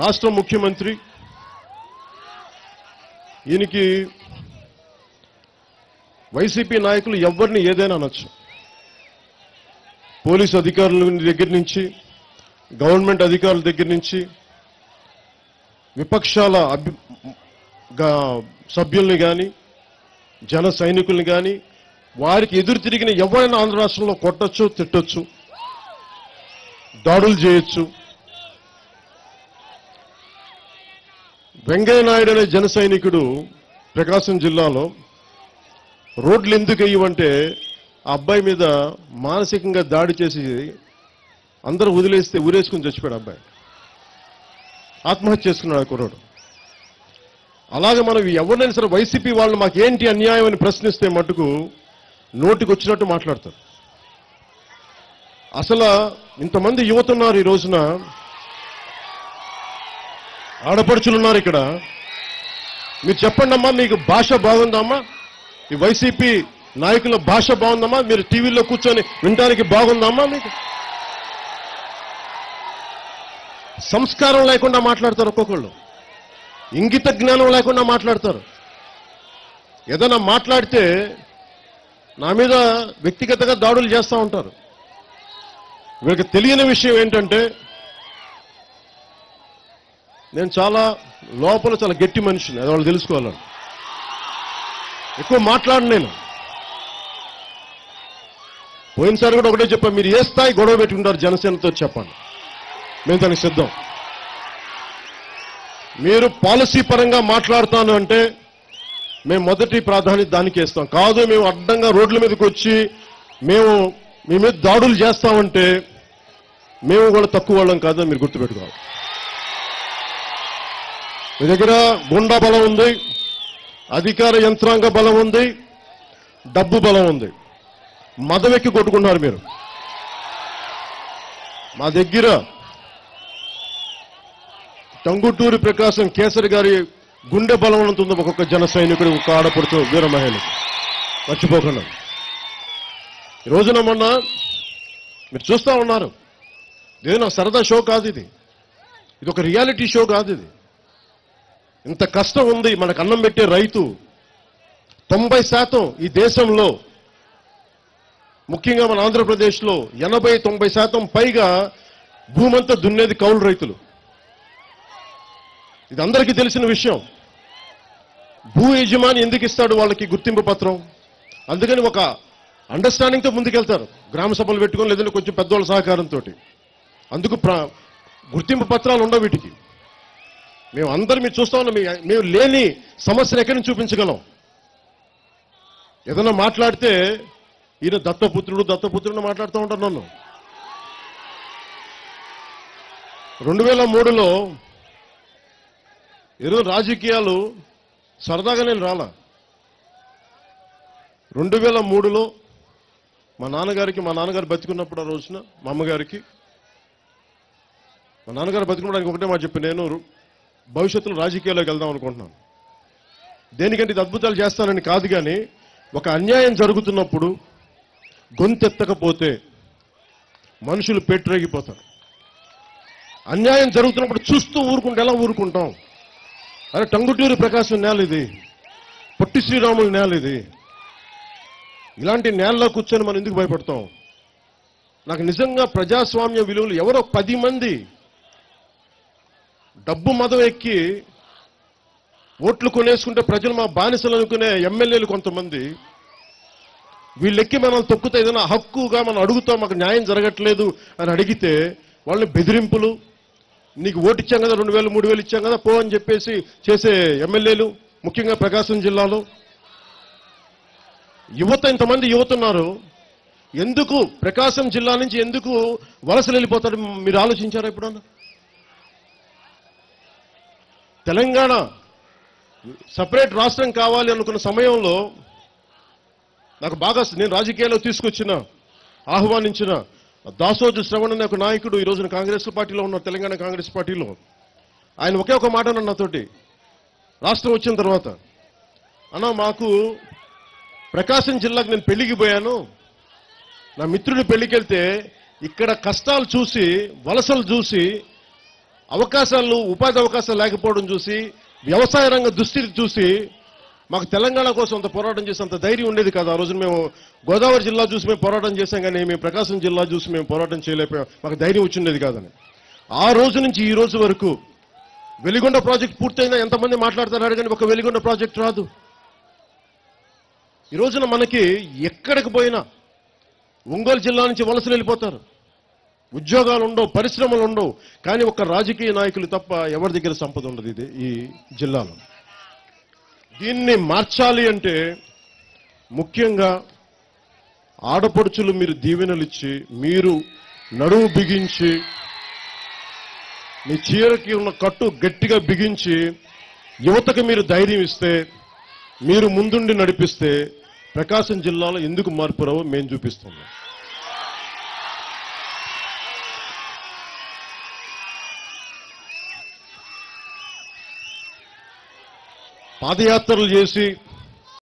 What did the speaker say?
రాష్ట్ర ముఖ్యమంత్రి ఈయనకి వైసీపీ నాయకులు ఎవరిని ఏదైనా అనొచ్చు. పోలీసు అధికారుల దగ్గర నుంచి గవర్నమెంట్ అధికారుల దగ్గర నుంచి విపక్షాల అభి సభ్యుల్ని కానీ జన సైనికుల్ని కానీ వారికి ఎదురు తిరిగిన ఎవరైనా ఆంధ్ర రాష్ట్రంలో కొట్టచ్చు తిట్టొచ్చు దాడులు చేయొచ్చు. వెంకయ్య నాయుడు అనే జన సైనికుడు ప్రకాశం జిల్లాలో రోడ్లు ఎందుకు వేయవంటే ఆ అబ్బాయి మీద మానసికంగా దాడి చేసి అందరూ వదిలేస్తే ఊరేసుకుని చచ్చిపోయాడు అబ్బాయి. ఆత్మహత్య చేసుకున్నాడు ఆ కుర్రాడు. అలాగే మనం ఎవరినైనా సరే వైసీపీ వాళ్ళు మాకు ఏంటి అన్యాయం అని ప్రశ్నిస్తే మటుకు నోటికి వచ్చినట్టు మాట్లాడతారు. అసలు ఇంతమంది యువత ఉన్నారు ఈ రోజున ఆడపడుచులు ఉన్నారు ఇక్కడ. మీరు చెప్పండి అమ్మా మీకు భాష బాగుందమ్మా? ఈ వైసీపీ నాయకుల భాష బాగుందమ్మా? మీరు టీవీలో కూర్చొని వినడానికి బాగుందమ్మా మీకు? సంస్కారం లేకుండా మాట్లాడతారు ఒక్కొక్కళ్ళు. ఇంగిత జ్ఞానం లేకుండా మాట్లాడతారు. ఏదైనా మాట్లాడితే నా మీద వ్యక్తిగతంగా దాడులు చేస్తూ ఉంటారు. వీళ్ళకి తెలియని విషయం ఏంటంటే నేను చాలా లోపల చాలా గట్టి మనిషిని అది వాళ్ళు తెలుసుకోవాలని. ఎక్కువ మాట్లాడను నేను. పోయినసారి కూడా ఒకటే చెప్పాను మీరు ఏ స్థాయి గొడవ పెట్టుకుంటారు జనసేనతో చెప్పండి. మేము దానికి సిద్ధం. మీరు పాలసీ పరంగా మాట్లాడతాను అంటే మేము మొదటి ప్రాధాన్యత దానికి ఇస్తాం కాదు మేము అడ్డంగా రోడ్ల మీదకి వచ్చి మేము మీ మీద దాడులు చేస్తామంటే మేము కూడా తక్కువ వాళ్ళం కాదని మీరు గుర్తుపెట్టుకోవాలి. మీ దగ్గర గుండా బలం ఉంది అధికార యంత్రాంగ బలం ఉంది డబ్బు బలం ఉంది. మదవెక్కి కొట్టుకున్నారు మీరు. మా దగ్గర టంగుటూరి ప్రకాశం కేసరి గారి గుండె బలం ఉంటుంది ఒక్కొక్క జన సైనికుడు ఒక ఆడపడుచు వీర మహిళ మర్చిపోకుండా. ఈ రోజున మొన్న మీరు చూస్తా ఉన్నారు. ఇదేనా సరదా షో కాదు ఇది. ఇది ఒక రియాలిటీ షో కాదు ఇది. ఇంత కష్టం ఉంది మనకు అన్నం పెట్టే రైతు. తొంభై శాతం ఈ దేశంలో ముఖ్యంగా మన ఆంధ్రప్రదేశ్లో ఎనభై తొంభై శాతం పైగా భూమంతా దున్నేది కౌలు రైతులు. ఇది అందరికీ తెలిసిన విషయం. భూ యజమాని ఎందుకు ఇస్తాడు వాళ్ళకి గుర్తింపు పత్రం? అందుకని ఒక అండర్స్టాండింగ్తో ముందుకెళ్తారు. గ్రామ సభలు పెట్టుకొని లేదంటే కొంచెం పెద్దవాళ్ళ సహకారంతో అందుకు ప్ర- గుర్తింపు పత్రాలు ఉండవు వీటికి. మేము అందరూ మీరు చూస్తా ఉన్నాం. మేము లేని సమస్యలు ఎక్కడి నుంచి చూపించగలం? ఏదైనా మాట్లాడితే ఈయన దత్తపుత్రుడు దత్తపుత్రుడు మాట్లాడుతూ ఉంటాను నన్ను. రెండు వేల మూడులో ఏదో రాజకీయాలు సరదాగా నేను రాలా. రెండు వేల మూడులో మా నాన్నగారికి మా నాన్నగారు బతికున్నప్పుడు ఆ రోజున మా అమ్మగారికి మా నాన్నగారు బతికున్నప్పుడు ఒకటే మాట చెప్పి నేను భవిష్యత్తులో రాజకీయాల్లోకి వెళ్దాం అనుకుంటున్నాను. దేనికంటే ఇది అద్భుతాలు చేస్తానని కాదు కానీ ఒక అన్యాయం జరుగుతున్నప్పుడు గొంతెత్తకపోతే మనుషులు పెట్టురేగిపోతారు అన్యాయం జరుగుతున్నప్పుడు చూస్తూ ఊరుకుంటే ఎలా ఊరుకుంటాం? అరే టంగుటూరి ప్రకాశం నేల ఇది. పొట్టి శ్రీరాముల నేల ఇది. ఇలాంటి నేలలో కూర్చొని మనం ఎందుకు భయపడతాం? నాకు నిజంగా ప్రజాస్వామ్య విలువలు ఎవరో పది మంది డబ్బు మదం ఎక్కి ఓట్లు కొనేసుకుంటే ప్రజలు మా బానిసలు అనుకునే ఎమ్మెల్యేలు కొంతమంది. వీళ్ళెక్కి మనం తొక్కుతా ఏదైనా హక్కుగా మనం అడుగుతాం మాకు న్యాయం జరగట్లేదు అని అడిగితే వాళ్ళని బెదిరింపులు. నీకు ఓటు ఇచ్చాం కదా రెండు వేలు మూడు వేలు ఇచ్చాం కదా పో అని చెప్పేసి చేసే ఎమ్మెల్యేలు ముఖ్యంగా ప్రకాశం జిల్లాలో. యువత ఇంతమంది యువత ఉన్నారు ఎందుకు? ప్రకాశం జిల్లా నుంచి ఎందుకు వలసలు వెళ్ళిపోతారు? మీరు ఆలోచించారా ఎప్పుడన్నా? తెలంగాణ సపరేట్ రాష్ట్రం కావాలి అనుకున్న సమయంలో నాకు బాగా నేను రాజకీయాల్లో తీసుకొచ్చిన ఆహ్వానించిన దాసోజు శ్రవణ్ అనే ఒక నాయకుడు ఈ రోజున కాంగ్రెస్ పార్టీలో ఉన్న తెలంగాణ కాంగ్రెస్ పార్టీలో. ఆయన ఒకే ఒక మాట అన్నాడు నాతోటి. రాష్ట్రం వచ్చిన తర్వాత అన్న మాకు ప్రకాశం జిల్లాకు నేను పెళ్ళికి పోయాను. నా మిత్రుడి పెళ్ళికి వెళ్తే ఇక్కడ కష్టాలు చూసి వలసలు చూసి అవకాశాలు ఉపాధి అవకాశాలు లేకపోవడం చూసి వ్యవసాయ రంగ దుస్థితి చూసి మాకు తెలంగాణ కోసం అంత పోరాటం చేసి అంత ధైర్యం ఉండేది కాదు. ఆ రోజున మేము గోదావరి జిల్లా చూసి మేము పోరాటం చేశాం కానీ మేము ప్రకాశం జిల్లా చూసి మేము పోరాటం చేయలేకపోయాం మాకు ధైర్యం వచ్చిండేది కాదని. ఆ రోజు నుంచి ఈ రోజు వరకు వెలిగొండ ప్రాజెక్ట్ పూర్తయిందా? ఎంతమంది మాట్లాడుతున్నారు కానీ ఒక వెలిగొండ ప్రాజెక్ట్ రాదు. ఈ రోజున మనకి ఎక్కడికి పోయినా ఒంగోలు జిల్లా నుంచి వలసలు వెళ్ళిపోతారు. ఉద్యోగాలు ఉండవు పరిశ్రమలు ఉండవు. కానీ ఒక రాజకీయ నాయకులు తప్ప ఎవరి దగ్గర సంపద ఉండదు ఇది ఈ జిల్లాలో. దీన్ని మార్చాలి అంటే ముఖ్యంగా ఆడపడుచులు మీరు దీవెనలు ఇచ్చి మీరు నడుము బిగించి మీ చీరకి ఉన్న కట్టు గట్టిగా బిగించి యువతకు మీరు ధైర్యం ఇస్తే మీరు ముందుండి నడిపిస్తే ప్రకాశం జిల్లాలో ఎందుకు మార్పు రావో మేము చూపిస్తున్నాం. పాదయాత్రలు చేసి